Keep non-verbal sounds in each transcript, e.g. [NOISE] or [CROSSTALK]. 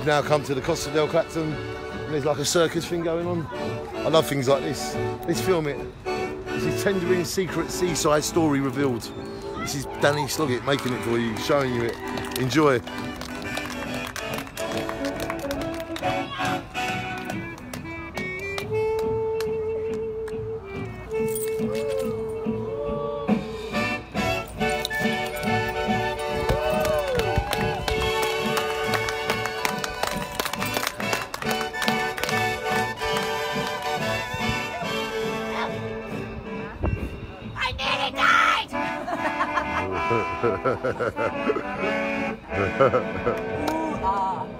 We've now come to the Costa del Clacton, and there's like a circus thing going on. I love things like this. Let's film it. This is Tendring Secret Seaside Story Revealed. This is Danny Sloggett making it for you, showing you it. Enjoy. [LAUGHS] died! Hey!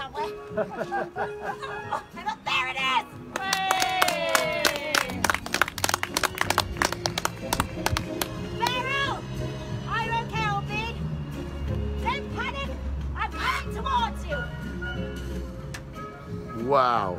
Oh, [LAUGHS] there it is! You okay, old? Don't panic! I'm coming towards you! Wow.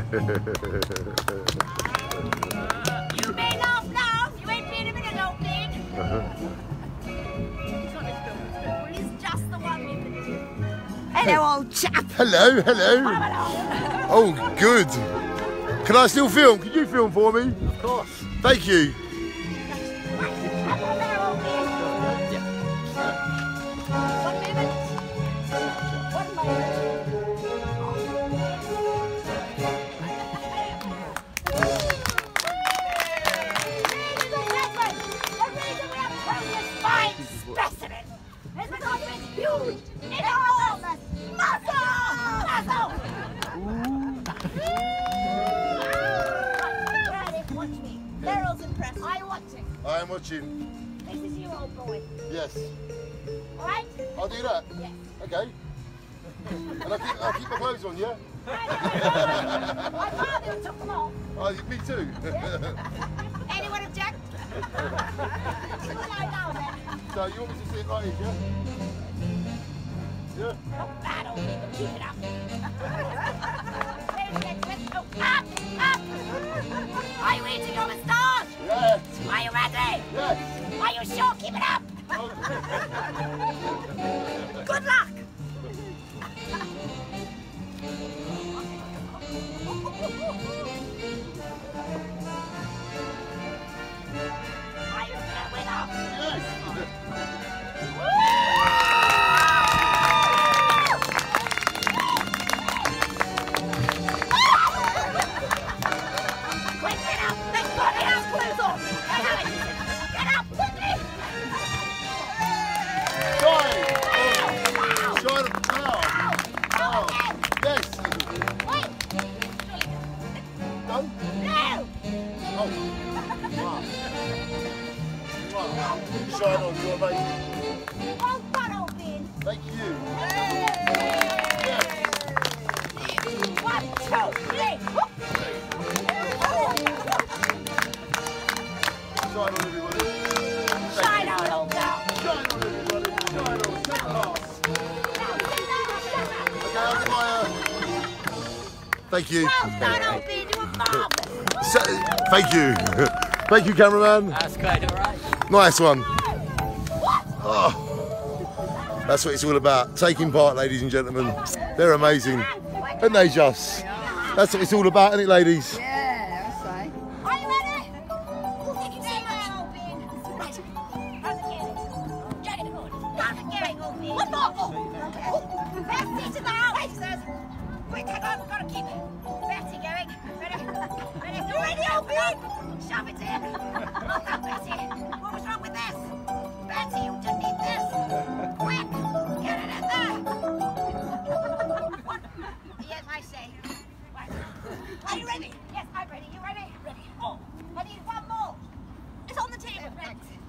You may laugh now, you ain't been a minute, old bean. He's just the one you've been Hello, old chap. Hello, hello. Oh, good. Can I still film? Can you film for me? Of course. Thank you. Beryl's impressed. Are you watching? I am watching. This is you, old boy. Yes. All right? I'll do that. Yes. Okay. And I'll keep, I'll keep my clothes on, yeah? My father took them off. Oh, me too. Anyone object? You lie down then. so you want me to sit like this, yeah? Yeah? Not bad, old people. Keep it up. [LAUGHS] Are you ready? Yes. Are you sure? Keep it up. Oh. [LAUGHS] Good luck. Thank you. Well done, old bin. You were marvellous. So- thank you. Thank you, cameraman. That's great, all right. Nice one. Oh, that's what it's all about. Taking part, ladies and gentlemen. They're amazing. Aren't they just? That's what it's all about, isn't it, ladies? Yeah, I say. Are you ready? Thank you so much, old got to keep Betty going. Ready? Ready? You're ready, Albion! Shove it in! oh, [LAUGHS] no, Betty! What was wrong with this? Betty, you just need this! Quick! Get it in there! What? [LAUGHS] yes, I say. Right. Are you ready? Yes, I'm ready. You ready? Ready. Oh. I need one more. It's on the table. Perfect.